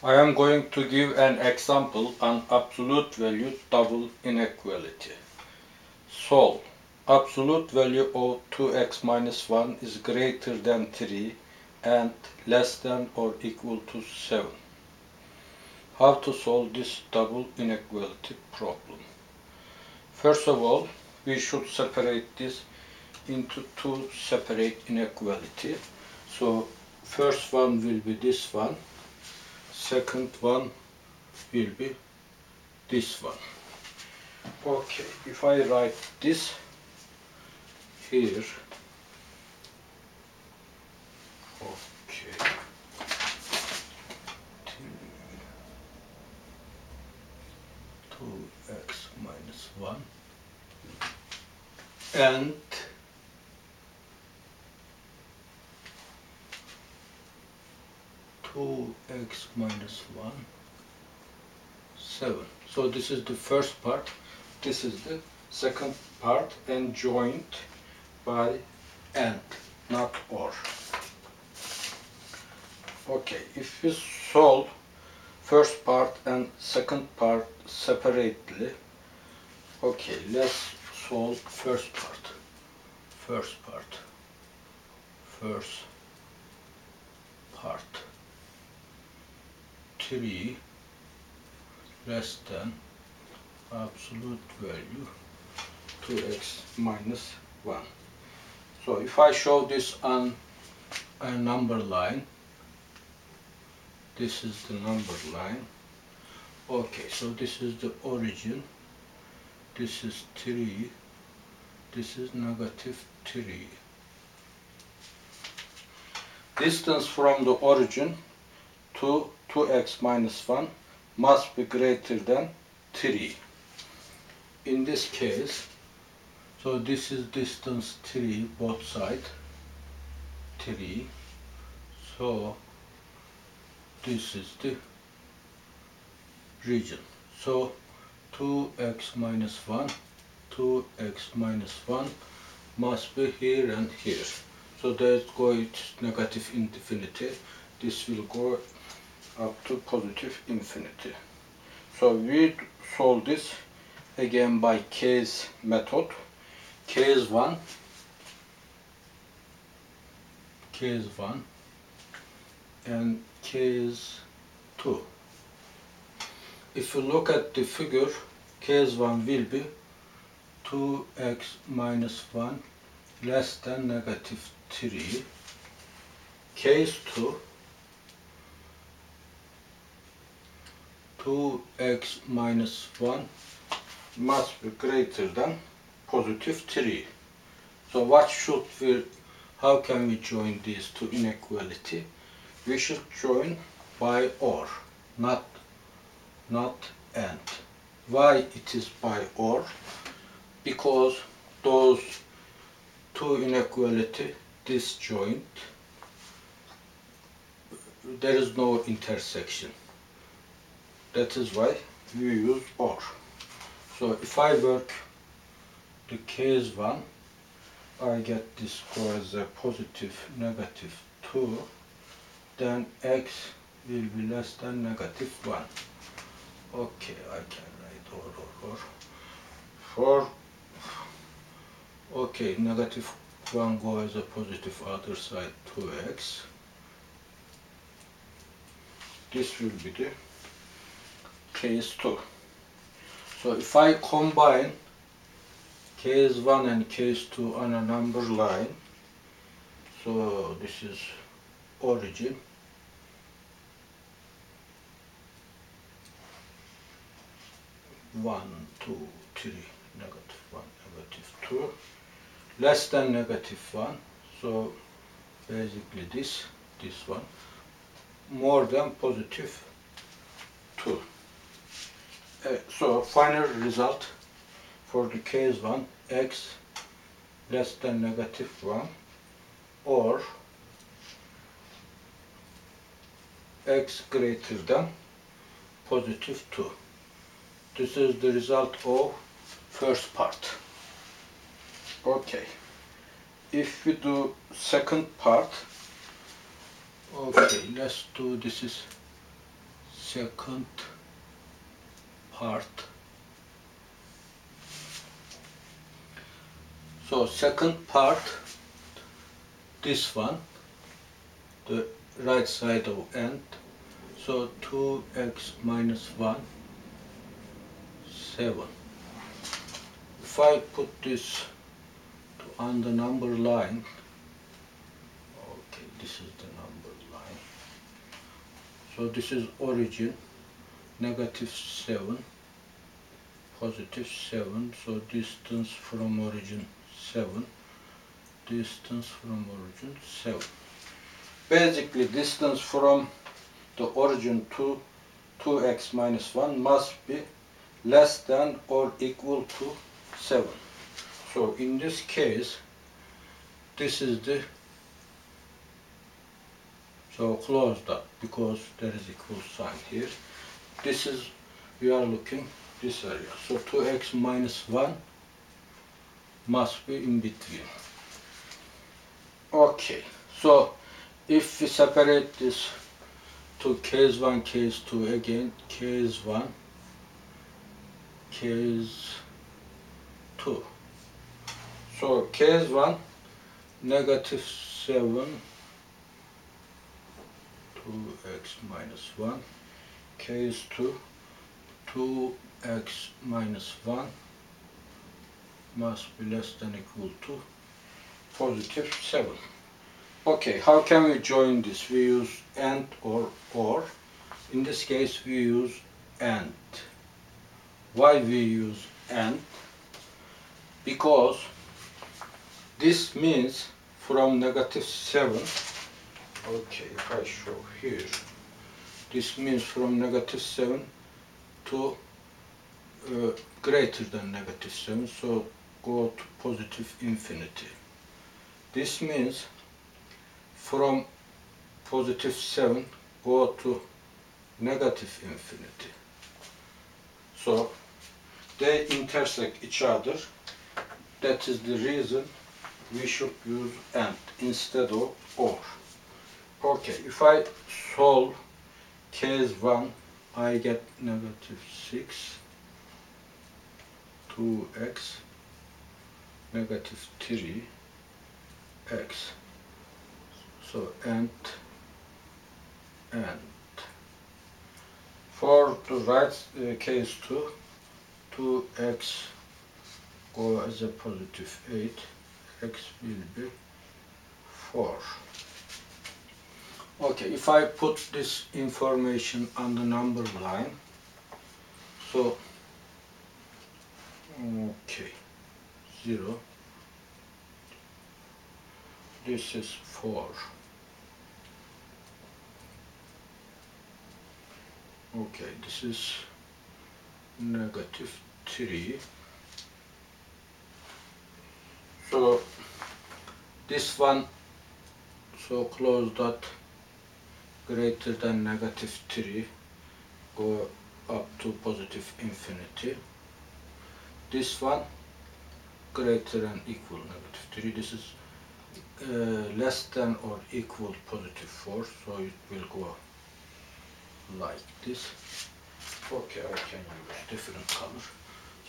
I am going to give an example on absolute value double inequality. Solve. Absolute value of 2x minus 1 is greater than 3 and less than or equal to 7. How to solve this double inequality problem? First of all, we should separate this into two separate inequality. So first one will be this one second one will be this one. Okay if I write this here. Okay two x minus one. And 2x minus 1, 7. So this is the first part, this is the second part and joined by and, not or. Okay, if we solve first part and second part separately, okay, let's solve first part. First part. First part. 3 less than absolute value 2x minus 1. So if I show this on a number line, this is the number line. Okay, so this is the origin. This is 3. This is negative 3. Distance from the origin to 2x minus 1 must be greater than 3. In this case, so this is distance 3 both side 3 so this is the region. So 2x minus 1 2x minus 1 must be here and here. So that goes negative infinity. This will go up to positive infinity. So we solve this again by case method. Case 1, case 1 and case 2. If you look at the figure, case 1 will be 2x minus 1 less than negative 3. Case 2 2x minus 1 must be greater than positive 3. So what should we, how can we join these two inequality? We should join by or, not, not and. Why it is by or? Because those two inequality disjoint, there is no intersection. That is why we use OR. So if I work the case 1, I get this score as a positive negative 2, then x will be less than negative 1. Okay, I can write or, or, or. For, okay, negative 1 goes a positive other side 2x. This will be the case 2. So if I combine case 1 and case 2 on a number line, so this is origin, one, two, three, negative one, negative two, less than negative one. So basically this, this one, more than positive two. Uh, so final result for the case 1 x less than negative 1 or x greater than positive 2. This is the result of first part. Okay. If we do second part, okay, let's do this is second part so second part this one the right side of end. So 2x minus 1 7 if I put this on the number line okay this is the number line. So this is origin negative 7 positive 7 so distance from origin 7 distance from origin 7 basically distance from the origin to 2x minus 1 must be less than or equal to 7 so in this case this is the so close that because there is equal sign here this is we are looking this area. So 2x minus 1 must be in between. Okay so if we separate this to case 1 case 2 again case 1 case 2 so case 1 negative 7 2x minus 1 case 2 2x minus 1 must be less than equal to positive 7 okay how can we join this we use and or or? In this case we use and. Why we use and? Because this means from negative 7 okay if I show here this means from negative 7 to uh, greater than negative 7 so go to positive infinity. This means from positive 7 go to negative infinity. So they intersect each other. That is the reason we should use and instead of or. Okay if I solve case 1 I get negative 6 2x negative 3 x. So and and. For the right uh, case 2 2x go as a positive 8 x will be 4 okay if I put this information on the number line so okay 0 this is 4 okay this is negative 3 so this one so close dot greater than negative 3 go up to positive infinity. This one greater than equal negative 3 this is uh, less than or equal positive 4 so it will go like this. Okay I can use different color.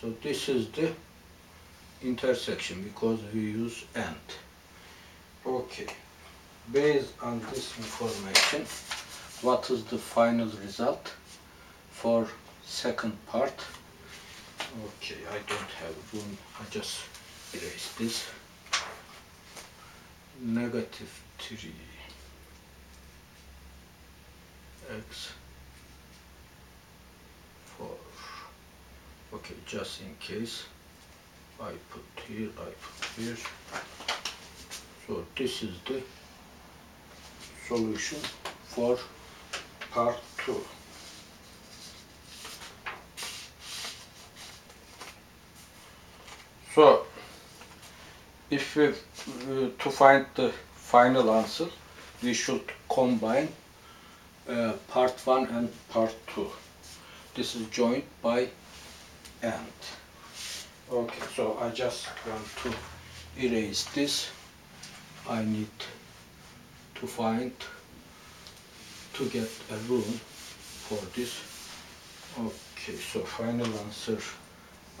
So this is the intersection because we use and. Okay based on this information what is the final result for second part? Okay I don't have room I just erase this. Negative 3 x 4 okay just in case I put here I put here. So this is the solution for part 2 so if we, uh, to find the final answer, we should combine uh, part 1 and part 2. This is joined by and. Okay, so I just want to erase this. I need to find, to get a room for this. Okay so final answer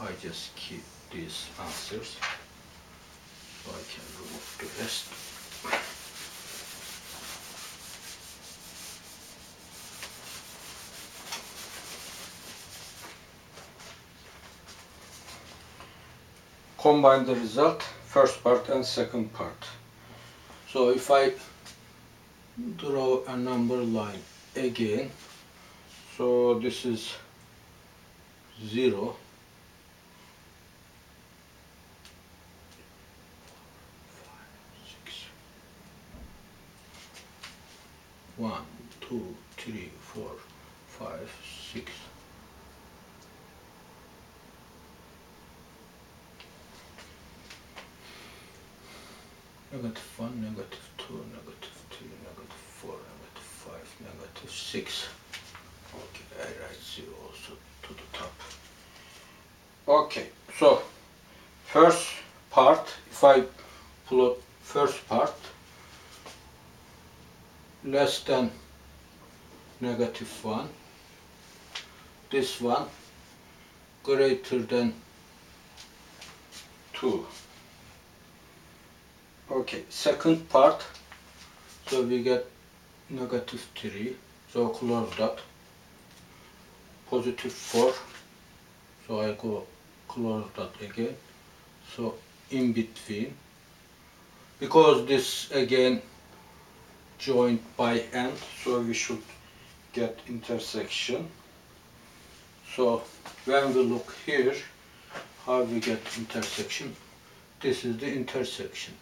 I just keep these answers. So I can remove the rest. Combine the result first part and second part. So if I draw a number line again. So this is 0 one, two, three, four, five, six. Negative one, negative two, negative three, negative four, negative five, negative six. Okay, I write zero also to the top. Okay, so first part, if I plot first part, less than negative 1 this one greater than 2 okay second part so we get negative 3 so close that. Positive 4 so I go close that again. So in between. Because this again joined by end so we should get intersection. So when we look here how we get intersection? This is the intersection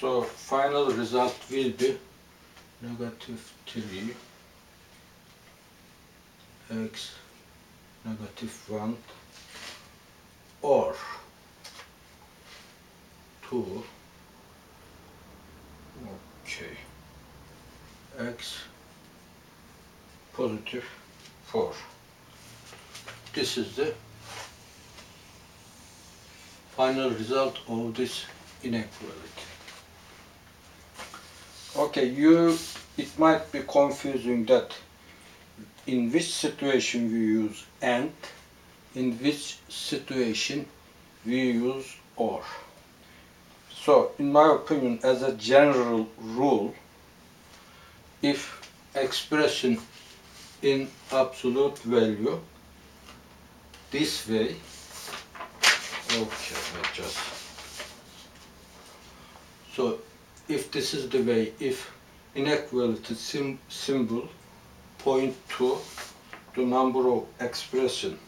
so final result will be negative 3 x negative 1 or 2 okay. X positive 4 this is the final result of this inequality okay you it might be confusing that in which situation we use and in which situation we use or. So, in my opinion, as a general rule, if expression in absolute value this way, okay, I just, so if this is the way, if inequality sim symbol point to the number of expression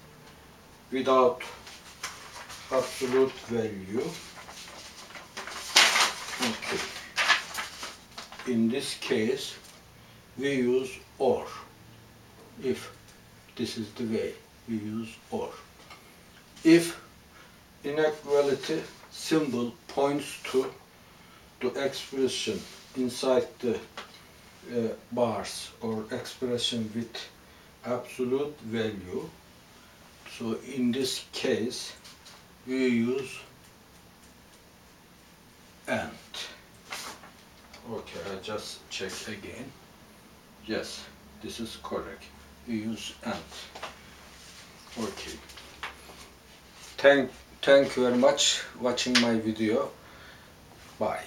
without absolute value. Okay. In this case, we use or. If this is the way we use or. If inequality symbol points to the expression inside the uh, bars or expression with absolute value, so in this case, we use and. Okay, I just check again. Yes, this is correct. We use and. Okay. Thank, thank you very much watching my video. Bye.